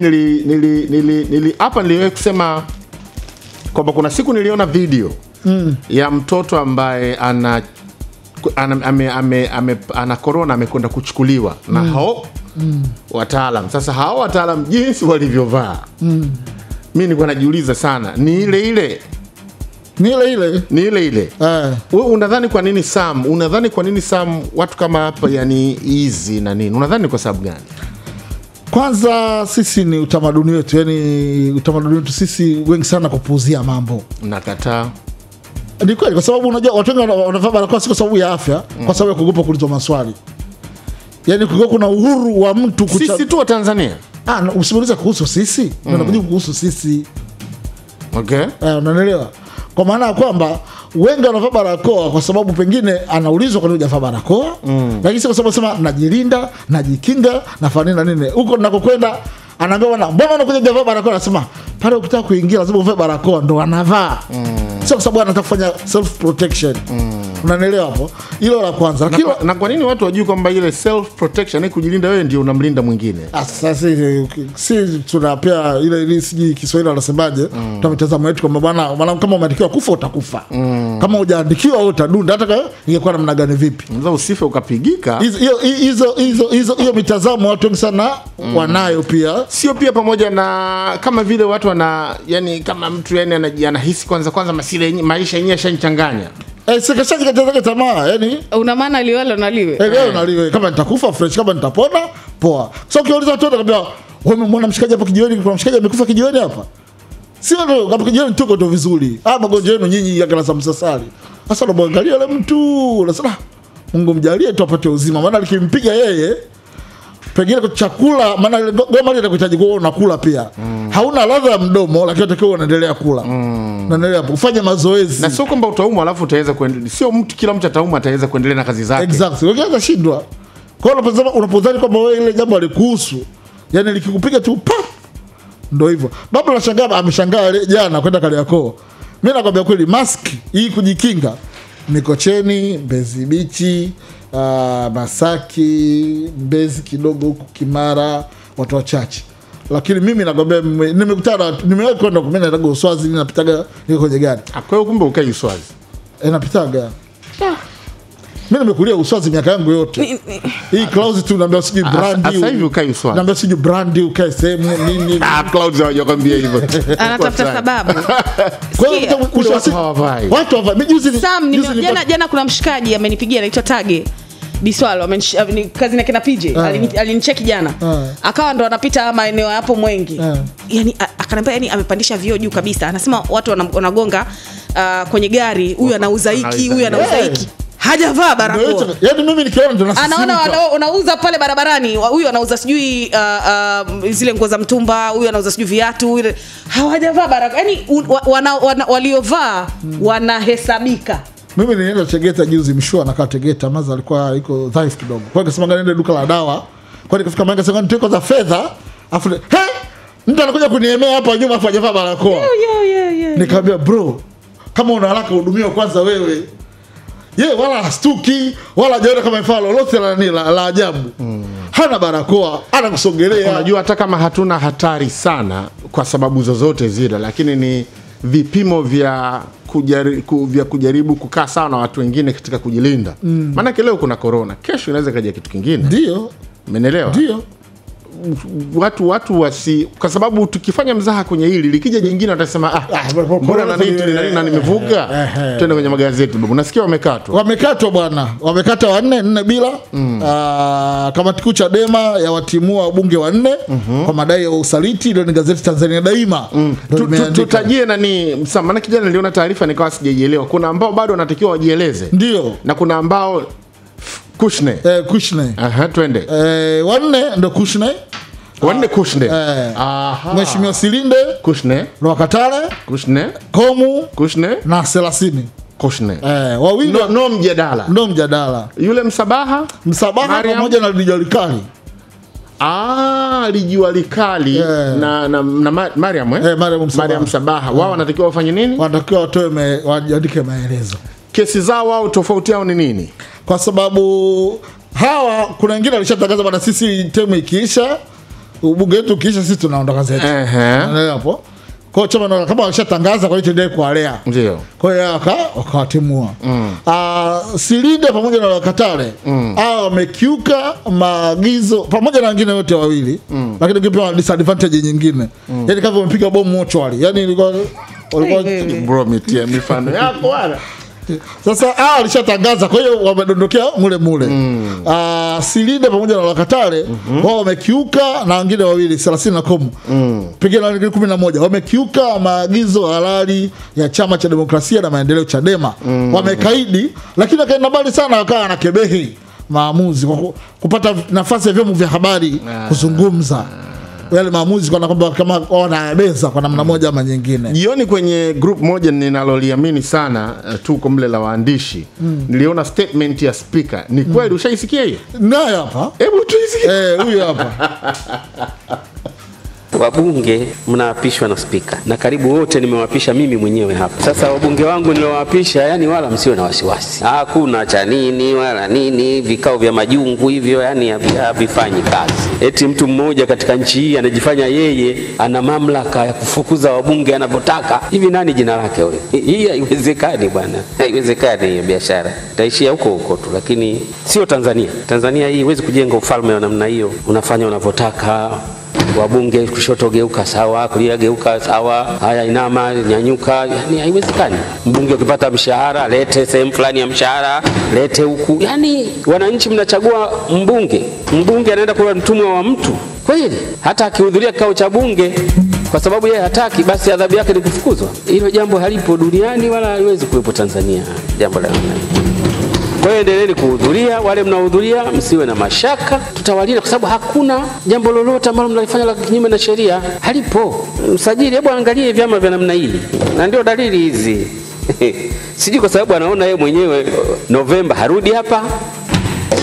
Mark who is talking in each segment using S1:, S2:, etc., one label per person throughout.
S1: nili nili nili nili hapa niliwahi kusema kwamba kuna siku niliona video mm. ya mtoto ambaye ana ana, ame, ame, ame, ana corona amekwenda kuchukuliwa na hao mm. wataalam. Sasa hao wataalam jinsi walivyovaa mm. mi nilikuwa najiuliza sana, ni ile ile
S2: ni ile ile
S1: ni ile ile
S2: eh.
S1: wewe unadhani kwa nini Sam, unadhani kwa nini Sam watu kama hapa yani hizi na nini, unadhani kwa sababu gani?
S2: Kwanza sisi ni utamaduni wetu, yani utamaduni wetu sisi wengi sana kupuuzia mambo.
S1: Nakataa.
S2: Ni kweli, kwa sababu unajua watu wengi wanavaa barakoa si kwa sababu ya afya, mm, kwa sababu ya kuogopa kuulizwa maswali. Yani kulikuwa kuna uhuru wa mtu kucha...
S1: Sisi tu wa Tanzania.
S2: Ah, usimulize kuhusu sisi, mm. nakujibu kuhusu sisi
S1: Okay.
S2: eh, unanielewa? Kwa maana ya kwamba wengi wanavaa barakoa kwa sababu pengine anaulizwa kwa nini hujavaa barakoa mm. lakini si kwa sababu sema najilinda, najikinga, nafanya nini na nini. Huko nakokwenda anaambia bwana, mbona unakuja hujavaa barakoa? Anasema pale ukitaka kuingia lazima uvae barakoa, ndo anavaa mm. sio kwa sababu anataka kufanya self protection mm. Unanielewa hapo? Hilo la kwanza, lakini
S1: na, na kwa nini watu wajui kwamba ile self protection ni kujilinda wewe ndio unamlinda mwingine?
S2: Ah, Sasa si, si tunapea ile ile siji Kiswahili wanasemaje, mm. tuna mitazamo yetu kwamba bwana bwana, kama umeandikiwa kufa utakufa, mm. kama hujaandikiwa wewe utadunda, hata kama ingekuwa namna gani vipi.
S1: Unaweza usife ukapigika.
S2: Hizo hizo hizo hizo hiyo mitazamo watu wengi sana mm. wanayo pia.
S1: Sio pia pamoja na kama vile watu wana yani kama mtu yani anahisi kwanza kwanza masile maisha yenyewe yashanichanganya.
S2: Eh, sikashaji katazake tamaa, yani
S3: una maana liwalo na liwe
S2: eh, leo naliwe kama nitakufa fresh, kama nitapona poa. So ukiuliza watu watakwambia wewe mshikaji hapo kijiweni, kuna mshikaji amekufa kijiweni hapa. Sio ndo hapo kijiweni tuko ndo vizuri. Ah, magonjwa yenu nyinyi ya kana samsasali. Sasa unamwangalia yule mtu, unasema "Ah, Mungu mjalie tu apate uzima, maana likimpiga yeye pengine kwa chakula, maana ile go- goma ile inakuhitaji kuwa unakula pia. mm. Hauna ladha ya mdomo, lakini utakiwa unaendelea kula. Unaendelea hapo, ufanye mazoezi.
S1: Na sio kwamba utaumwa alafu utaweza kuendelea. Sio mtu kila mtu ataumwa ataweza kuendelea na kazi zake.
S2: Exactly. Wengine atashindwa. Kwa hiyo unapozama unapodhani kwamba wewe ile jambo alikuhusu, yani likikupiga tu pa ndio hivyo. Baba anashangaa ameshangaa ile jana kwenda Kariakoo. Mimi nakwambia kweli mask hii kujikinga Mikocheni, Mbezi Bichi, uh, Masaki, Mbezi kidogo huku Kimara, watu wachache. Lakini mimi nakwambia mme- nimekutana na nimewahi kwenda kumena naitaga Uswazi, napitaga niko kwenye gari.
S1: Ah, Kwa hiyo kumbe ukai Uswazi.
S2: E, napitaga. Mimi nimekulia Uswazi miaka yangu yote. Hii Clouds tu naambia sijui
S1: Ah,
S2: brandi.
S1: sasa hivi ukai Uswazi.
S2: Naambia sijui brandi ukae sehemu nini.
S1: Ah, Clouds hawajakwambia hivyo.
S3: anatafuta sababu
S2: Kwa hiyo
S1: watu hawavai.
S2: Watu hawavai. Mimi juzi
S3: jana, jana kuna mshikaji amenipigia anaitwa Tage Biswalo nakina kazi na kina PJ
S2: uh,
S3: alinicheki alinicheki jana.
S2: Uh,
S3: akawa ndo anapita maeneo yapo hapo Mwengi.
S2: Uh,
S3: yani a- akaniambia yani amepandisha vio juu kabisa. Anasema watu wanagonga uh, kwenye gari huyu anauza. hiki huyu anauza
S2: hiki.
S3: hajavaa barakoa.
S2: Yaani mimi nikiona ndo
S3: anaona unauza pale barabarani. Huyu anauza sijui uh, uh, zile nguo za mtumba huyu anauza sijui viatu hawajavaa barakoa. Yani waliovaa wa- wana, wana, waliovaa wanahesabika
S2: Mimi nienda Tegeta juzi mshua anakaa Tegeta maza alikuwa iko dhaifu kidogo. Kwa nikasema niende duka la dawa. Kwa nikafika mahali nikasema niteko za fedha. Afu he mtu anakuja kuniemea hapa nyuma afu hajavaa barakoa.
S3: yeah, yeah, yeah.
S2: Nikamwambia bro, kama una haraka hudumiwa kwanza wewe. Ye wala hastuki wala hajaona kama ifaa lolote la, nini, la, la ajabu hana barakoa anakusogelea
S1: Unajua hata kama hatuna hatari sana kwa sababu zozote zile, lakini ni vipimo vya kujari, ku, vya kujaribu kukaa sawa na watu wengine katika kujilinda. Maanake leo kuna korona kesho inaweza ikaja kitu kingine,
S2: ndio.
S1: Menelewa
S2: ndio
S1: Watu watu wasi, kwa sababu tukifanya mzaha kwenye hili likija jingine watasema ah,
S2: Ah,
S1: mbona na nini na nini na nimevuka. Twende kwenye magazeti babu, nasikia wamekatwa.
S2: wamekatwa bwana wamekata wanne nne bila mm. kamati kuu Chadema ya watimua wabunge wanne kwa madai ya usaliti. ndio ni gazeti Tanzania Daima mm.
S1: Tu- tu- Tutajie nani, msa- maana kijana niliona taarifa nikawa sijaielewa. Kuna ambao bado wanatakiwa wajieleze
S2: ndio
S1: na kuna ambao Kushne.
S2: eh, Kushne
S1: Aha, twende
S2: eh, wanne ndo Kushne
S1: wanne Kushne.
S2: eh,
S1: Aha.
S2: Mheshimiwa Silinde
S1: Kushne,
S2: Lwakatare
S1: Kushne,
S2: Komu
S1: Kushne,
S2: na thelathini
S1: Kushne.
S2: eh, wawili
S1: No, no mjadala.
S2: ndo mjadala
S1: Yule msabaha
S2: msabaha pamoja na lijalikali
S1: ah, likali
S2: Yeah.
S1: na, na, na Ma- Mariam eh?
S2: Eh, Mariam Msabaha.
S1: Mariam Msabaha wao wanatakiwa wafanye nini?
S2: wanatakiwa watoe me- waandike maelezo
S1: Kesi zao wao tofauti yao ni nini?
S2: kwa sababu hawa kuna wengine walishatangaza bwana, sisi temu ikiisha ubunge wetu ukiisha sisi tunaondoka zetu. Unaelewa hapo kwa hiyo chama kama walishatangaza kwa hiyo tuendelee kuwalea
S1: ndio
S2: kwa hiyo aka wakawatimua mm. Silinde pamoja na Wakatare mm. wamekiuka maagizo pamoja na wengine wote wawili mm. lakini kipewa disadvantage nyingine mm. yani kama wamepiga bomu mochwali yani ilikuwa walikuwa
S1: bro mitia mifano yako wala
S2: sasa ah, alishatangaza kwa hiyo wamedondokea mule mule mm. Ah, Silinde pamoja na Wakatare mm-hmm. wao wamekiuka na wengine wawili thelathini na komu mm. pengine na wengine kumi na moja wamekiuka maagizo halali ya Chama cha Demokrasia na Maendeleo Chadema mm. wamekaidi, lakini akaenda mbali sana, wakawa wanakebehi maamuzi kwa kupata nafasi ya vyombo vya habari kuzungumza yale maamuzi, kana kwamba kama wanayabeza kwa namna moja ama nyingine.
S1: jioni kwenye group moja ninaloliamini sana uh, tuko mle la waandishi. Mm. niliona statement ya speaker. Ni kweli ushaisikia hiyo?
S2: Naye hapa.
S1: Hebu tuisikie.
S2: Eh, huyu hapa
S4: Wabunge mnaapishwa na spika, na karibu wote nimewapisha mimi mwenyewe hapa. Sasa wabunge wangu niliowapisha, yani wala msiwe na wasiwasi, hakuna cha nini wala nini, vikao vya majungu hivyo, yani havi- havifanyi kazi. Eti mtu mmoja katika nchi hii anajifanya yeye ana mamlaka ya kufukuza wabunge anavyotaka. Hivi nani jina lake huyo? Hii haiwezekani bwana, haiwezekani hiyo biashara, taishia huko huko tu, lakini sio Tanzania. Tanzania hii huwezi kujenga ufalme wa namna hiyo, unafanya unavyotaka wabunge kushoto geuka sawa, kulia geuka sawa, haya inama nyanyuka, yani haiwezekani. Mbunge ukipata mshahara lete sehemu fulani ya mshahara, lete huku. Yani wananchi mnachagua mbunge, mbunge anaenda kuwa mtumwa wa mtu kweli? Hata akihudhuria kikao cha bunge kwa sababu yeye hataki, basi adhabu yake ni kufukuzwa. Hilo jambo halipo duniani wala haliwezi kuwepo Tanzania, jambo la namna. Kwa hiyo endeleeni kuhudhuria, wale mnaohudhuria msiwe na mashaka, tutawalinda kwa sababu hakuna jambo lolote ambalo mnalifanya la kinyume na sheria, halipo. Msajili, hebu angalie vyama vya namna hii, na ndio dalili hizi. Sijui kwa sababu anaona yeye mwenyewe Novemba harudi hapa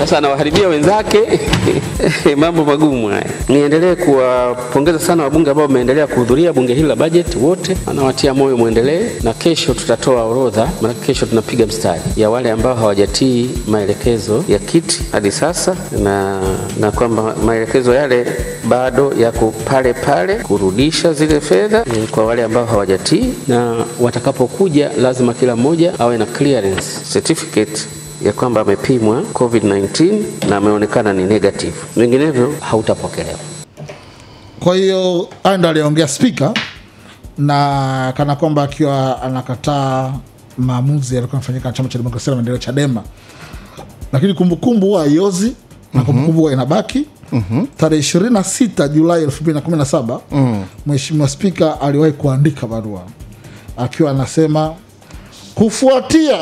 S4: sasa anawaharibia wenzake mambo magumu haya. Niendelee kuwapongeza sana wabunge ambao wameendelea kuhudhuria bunge hili la bajeti, wote anawatia moyo mwendelee, na kesho tutatoa orodha, maana kesho tunapiga mstari ya wale ambao hawajatii maelekezo ya kiti hadi sasa, na, na kwamba maelekezo yale bado yako pale pale, kurudisha zile fedha kwa wale ambao hawajatii, na watakapokuja lazima kila mmoja awe na clearance certificate ya kwamba amepimwa COVID-19 na ameonekana ni negative, vinginevyo hautapokelewa.
S2: Kwa hiyo hayo ndo aliongea spika, na kana kwamba akiwa anakataa maamuzi yalikuwa anafanyika na chama cha demokrasia na maendeleo Chadema, lakini kumbukumbu huwa haiozi na kumbukumbu huwa inabaki. Tarehe 26 Julai 2017 Mheshimiwa Spika aliwahi kuandika barua akiwa anasema kufuatia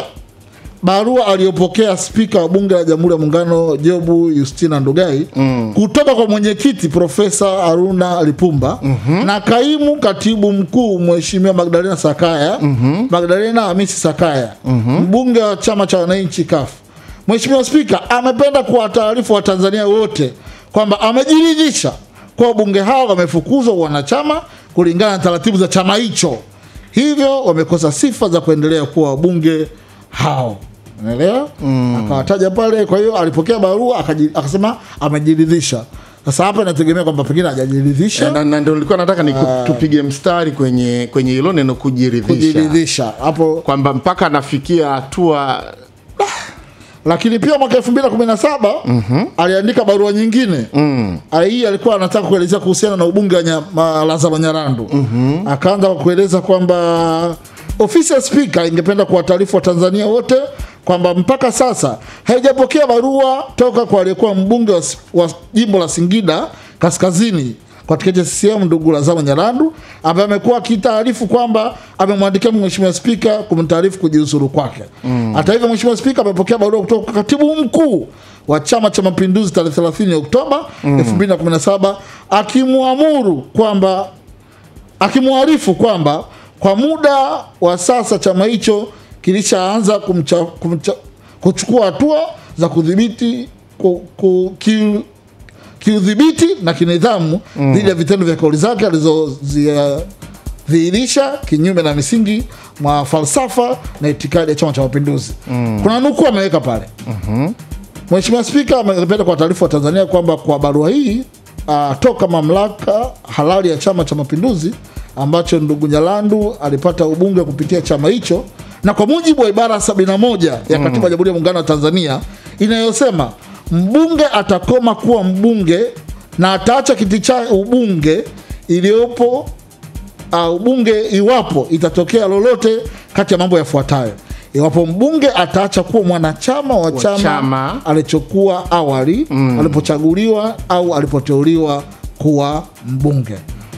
S2: barua aliyopokea spika wa bunge la jamhuri ya muungano Jobu Justina Ndugai mm. kutoka kwa mwenyekiti Profesa Aruna Lipumba mm-hmm. na kaimu katibu mkuu Mheshimiwa Magdalena Sakaya mm-hmm. Magdalena Hamisi Sakaya mm-hmm. mbunge wa chama cha wananchi kafu Mheshimiwa Spika amependa kuwataarifu Watanzania wote kwamba amejiridhisha kwa wabunge hao wamefukuzwa wanachama kulingana na taratibu za chama hicho, hivyo wamekosa sifa za kuendelea kuwa wabunge hao unaelewa? Mm. akawataja pale kwa hiyo alipokea barua akasema amejiridhisha. Sasa hapa inategemea kwamba pengine hajajiridhisha.
S1: Na, na ndio nilikuwa nataka ni tupige mstari kwenye kwenye hilo neno kujiridhisha.
S2: Kujiridhisha. Hapo
S1: kwamba mpaka anafikia hatua
S2: lakini pia mwaka elfu mbili na kumi na saba aliandika barua nyingine. Mm. hii alikuwa anataka kuelezea kuhusiana na ubunge wa Lazaro Nyarandu. Mm-hmm. akaanza kueleza kwamba ofisi ya spika ingependa kuwataarifu Watanzania wote kwamba mpaka sasa haijapokea barua toka kwa aliyekuwa mbunge wa, wa jimbo la Singida Kaskazini kwa tiketi ya CCM ndugu Lazaro Nyarandu ambaye amekuwa akitaarifu kwamba amemwandikia Mheshimiwa Spika kumtaarifu kujiuzuru kwake. Hata mm. hivyo, Mheshimiwa Spika amepokea barua kutoka kwa katibu mkuu wa Chama cha Mapinduzi tarehe 30 Oktoba mm. 2017 akimwamuru kwamba akimwarifu kwamba kwa muda wa sasa chama hicho kilishaanza kumcha, kumcha, kuchukua hatua za kudhibiti ku, ku, ki, kiudhibiti na kinidhamu dhidi ya vitendo vya kauli zake alizozidhihirisha kinyume na misingi mwa falsafa na itikadi ya Chama cha Mapinduzi. mm. Kuna nukuu ameweka pale. Mheshimiwa Spika amependa kwa taarifa wa Tanzania kwamba kwa barua hii uh, toka mamlaka halali ya Chama cha Mapinduzi ambacho ndugu Nyalandu alipata ubunge kupitia chama hicho, na kwa mujibu wa ibara ya 71 ya katiba ya Jamhuri ya Muungano wa Tanzania inayosema mbunge atakoma kuwa mbunge na ataacha kiti cha ubunge iliyopo uh, ubunge iwapo itatokea lolote kati ya mambo yafuatayo. Iwapo mbunge ataacha kuwa mwanachama wa chama,
S1: chama.
S2: alichokuwa awali mm, alipochaguliwa au alipoteuliwa kuwa mbunge.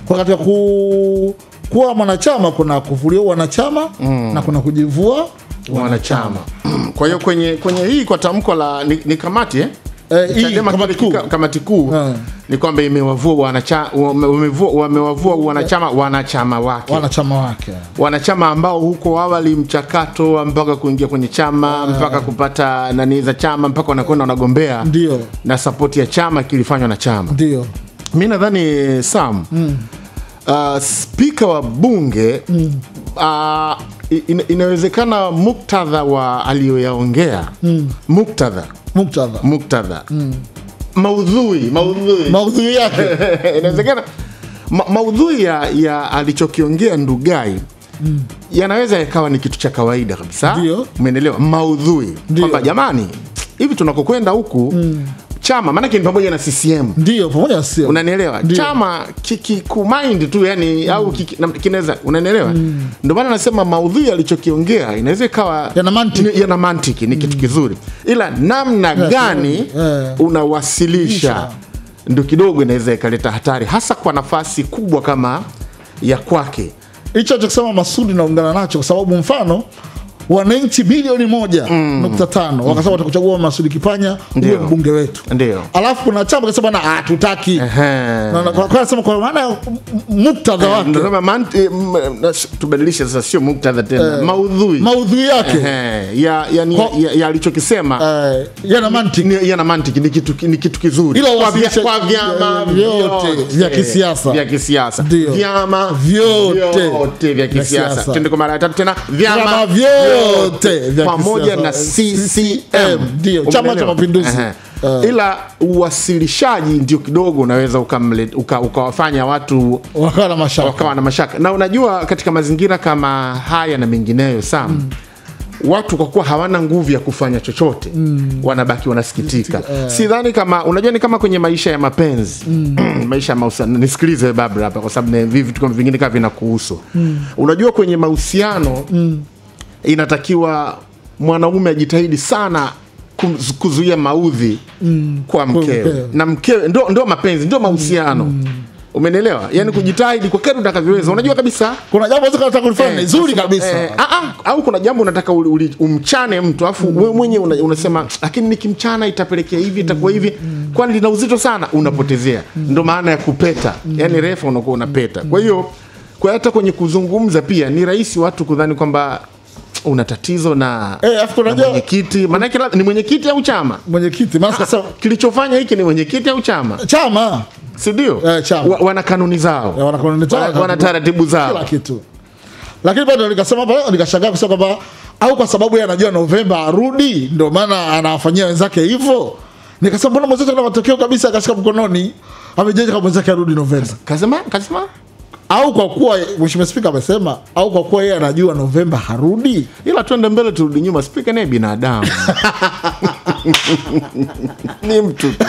S2: Kwa katika ku, kuwa mwanachama kuna kuvuliwa wanachama mm. na kuna kujivua
S1: wanachama. kwa hiyo kwenye kwenye hii kwa tamko la ni, ni kamati eh?
S2: Eh, hii kamati kuu.
S1: kamati kuu
S2: Eh.
S1: ni kwamba imewavua wanachama wamewavua wanachama wanachama wake.
S2: Wanachama wake.
S1: Wanachama ambao huko awali mchakato mpaka kuingia kwenye chama mpaka kupata nani za chama mpaka wanakwenda wanagombea.
S2: Ndio.
S1: Na sapoti ya chama kilifanywa na chama.
S2: Ndio.
S1: Mi nadhani sam uh, spika wa bunge uh, in, inawezekana muktadha wa aliyoyaongea. Mm. muktadha.
S2: Muktadha.
S1: Muktadha. Mm. maudhui. Maudhui.
S2: Maudhui yake.
S1: Inawezekana. Ma, maudhui ya, ya alichokiongea Ndugai mm. yanaweza yakawa ni kitu cha kawaida kabisa, umeendelewa? Maudhui. Kwamba jamani, hivi tunakokwenda huku chama, maanake ni pamoja na CCM
S2: ndio pamoja na CCM
S1: unanielewa? Chama kikikumind tu yani mm. au kinaweza unanielewa? Mm. ndio maana nasema maudhui alichokiongea inaweza ikawa
S2: Yana mantiki.
S1: ni- yana mantiki ni kitu kizuri. Ila namna yes, gani
S2: yeah.
S1: unawasilisha ndio kidogo inaweza ikaleta hatari hasa kwa nafasi kubwa kama ya kwake.
S2: Hicho chokisema Masudi naungana nacho kwa sababu mfano wananchi bilioni moja mm. nukta tano. Wakasema watakuchagua Masudi Kipanya uwe
S1: Ndio.
S2: mbunge wetu,
S1: ndio.
S2: Alafu kuna chama kasema na hatutaki. Na- kwa- nasema kwa maana muktadha wake.
S1: Ndio eh, m- tubadilishe sasa sio muktadha tena maudhui.
S2: maudhui yake.
S1: Ya, ya, ni- ya, alichokisema
S2: eh, yana mantiki.
S1: yana mantiki ni kitu, ni kitu kizuri. Kwa, vya, kwa vyama
S2: vyote vya kisiasa.
S1: vya kisiasa. Vyama
S2: Vyote.
S1: vyote vya kisiasa.
S2: siasa.
S1: twende kwa mara ya tatu tena.
S2: Vyama
S1: vyama
S2: vyote
S1: pamoja na. CCM
S2: Ndio, Chama cha? Mapinduzi. Uh,
S1: ila uwasilishaji ndio kidogo unaweza ukawafanya uka- ukawafanya watu
S2: wakawa na mashaka.
S1: wakawa na mashaka. Na unajua katika mazingira kama haya na mengineyo sam watu kwa kuwa hawana nguvu ya kufanya chochote mm. wanabaki wanasikitika. Sidhani kama unajua ni kama kwenye maisha ya mapenzi. Mm. maisha ya mahusiano. Nisikilize babra hapa kwa sababu vitu vingine kama vinakuhusu. Unajua kwenye mahusiano inatakiwa mwanaume ajitahidi sana kuzuia maudhi mm, kwa mkewe. na mkewe ndo, ndo mapenzi ndio mahusiano. Mm. umenielewa? Yani kujitahidi kwa kadri utakavyoweza unajua kabisa.
S2: Kuna jambo unataka kulifanya nzuri
S1: Eh,
S2: kabisa.
S1: eh, ah, ah, au kuna jambo unataka umchane mtu afu wewe mwenyewe una, unasema lakini nikimchana itapelekea hivi itakuwa hivi. Kwani lina uzito sana? Unapotezea. Ndo maana ya kupeta. Yani refa unakuwa unapeta. Kwa hiyo kwa hata kwenye kuzungumza pia ni rahisi watu kudhani kwamba una tatizo na,
S2: Eh,
S1: na mwenyekiti. Maanake ni mwenyekiti au chama?
S2: Mwenyekiti maana sasa
S1: kilichofanya hiki ni mwenyekiti au chama?
S2: Chama.
S1: Si ndio?
S2: Eh, chama.
S1: Wa, wana kanuni zao.
S2: Eh, wana kanuni zao,
S1: Wana- wana taratibu
S2: kila kitu. Lakini bado nikasema hapa nikashangaa kusema kwamba au kwa sababu yeye anajua Novemba arudi ndio maana anawafanyia wenzake hivyo. Nikasema mbona mwenzetu ana matokeo kabisa akashika mkononi? Amejeje kama mwenzake arudi Novemba?
S1: Kasema kasema
S2: au kwa kuwa mheshimiwa spika amesema au kwa kuwa yeye anajua Novemba harudi?
S1: Ila twende mbele turudi nyuma. Spika naye binadamu. Ni mtu tu.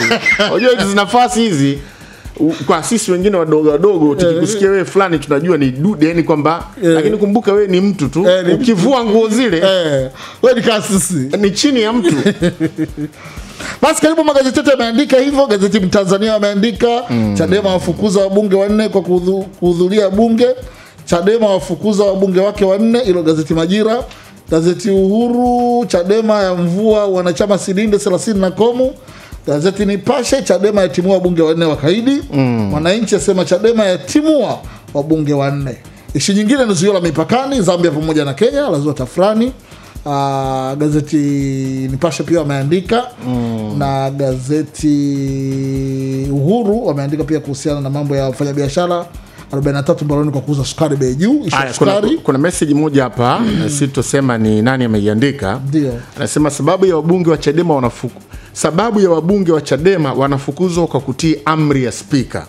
S1: Unajua hizi nafasi hizi kwa sisi wengine wadogo wadogo tukikusikia wewe fulani tunajua ni dude yani kwamba yeah. lakini kumbuka wewe ni mtu tu
S2: yeah, ni
S1: ukivua nguo zile
S2: yeah. wewe ni kama sisi
S1: ni chini ya mtu
S2: Basi karibu magazeti yote yameandika hivyo. Gazeti Mtanzania wameandika Chadema wafukuza wabunge wanne kwa kuhudhuria bunge. Chadema wafukuza wabunge wake wanne, ilo gazeti Majira. Gazeti Uhuru, Chadema ya mvua wanachama Silinde 30 na Komu. Gazeti Nipashe, Chadema yatimua wabunge wanne wakaidi. Mwananchi asema Chadema yatimua wabunge wanne. Ishi nyingine ni zuio la mipakani Zambia pamoja na Kenya lazua tafrani. Uh, gazeti Nipashe pia wameandika mm. na gazeti Uhuru wameandika pia kuhusiana na mambo ya wafanyabiashara 43 mbaroni kwa kuuza sukari bei juu.
S1: kuna, kuna message moja hapa mm. sitosema ni nani ameiandika anasema sababu ya wabunge wa chadema wanafuku sababu ya wabunge wa Chadema wanafukuzwa kwa kutii amri ya spika.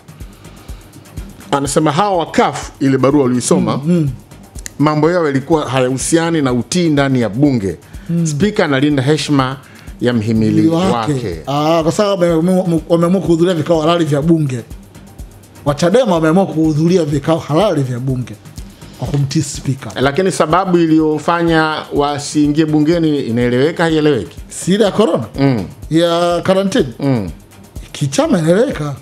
S1: Anasema hawa wakafu ile barua uliisoma mm -hmm. mambo yao yalikuwa hayahusiani na utii ndani ya bunge. mm. Spika analinda heshima ya mhimili wake,
S2: wake Ah, kwa sababu wameamua kuhudhuria vikao halali vya bunge wachadema wameamua kuhudhuria vikao halali vya bunge kwa kumtii spika
S1: lakini sababu iliyofanya wasiingie bungeni inaeleweka, haieleweki?
S2: si ile ya korona
S1: Mm.
S2: ya karantini
S1: Mm.
S2: kichama inaeleweka